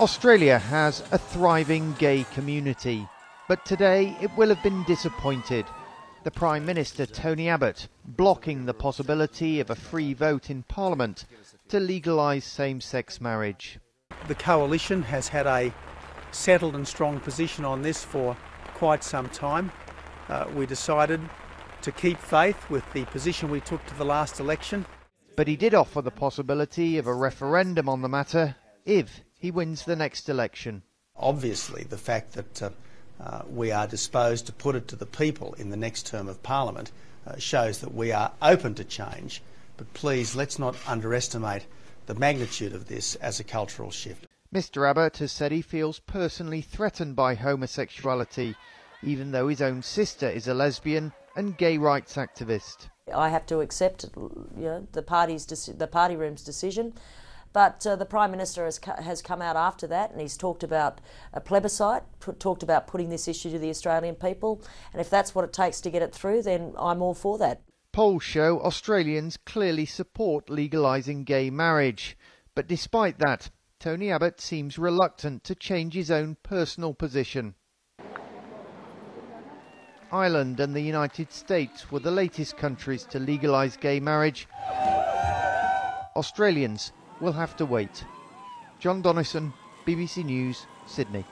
Australia has a thriving gay community, but today it will have been disappointed. The Prime Minister, Tony Abbott, blocking the possibility of a free vote in Parliament to legalise same sex marriage. The Coalition has had a settled and strong position on this for quite some time. Uh, we decided to keep faith with the position we took to the last election. But he did offer the possibility of a referendum on the matter if he wins the next election. Obviously, the fact that uh, uh, we are disposed to put it to the people in the next term of Parliament uh, shows that we are open to change. But please, let's not underestimate the magnitude of this as a cultural shift. Mr Abbott has said he feels personally threatened by homosexuality, even though his own sister is a lesbian and gay rights activist. I have to accept you know, the party's the party room's decision. But uh, the Prime Minister has, has come out after that and he's talked about a plebiscite, talked about putting this issue to the Australian people. And if that's what it takes to get it through, then I'm all for that. Polls show Australians clearly support legalising gay marriage. But despite that, Tony Abbott seems reluctant to change his own personal position. Ireland and the United States were the latest countries to legalise gay marriage. Australians will have to wait. Jon Donnison, BBC News, Sydney.